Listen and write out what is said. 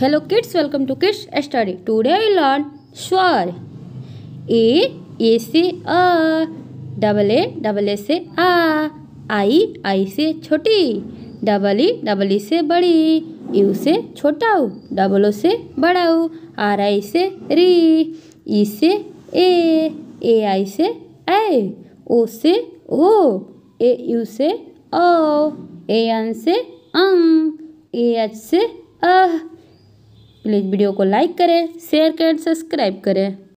Hello kids, welcome to Kids Study. Today I learn स्वर A ए से अ double A double A से आ आई आई से छोटी. डबल ई डबल ई से बड़ी. यू से छोटा ऊ डबल ओ से बड़ा ऊ आर आई से री. ई से ए ए आई से ए ओ से ओ ए यू से ओ ए एन से अं ए एच से अह प्लीज़ वीडियो को लाइक करें शेयर करें सब्सक्राइब करें।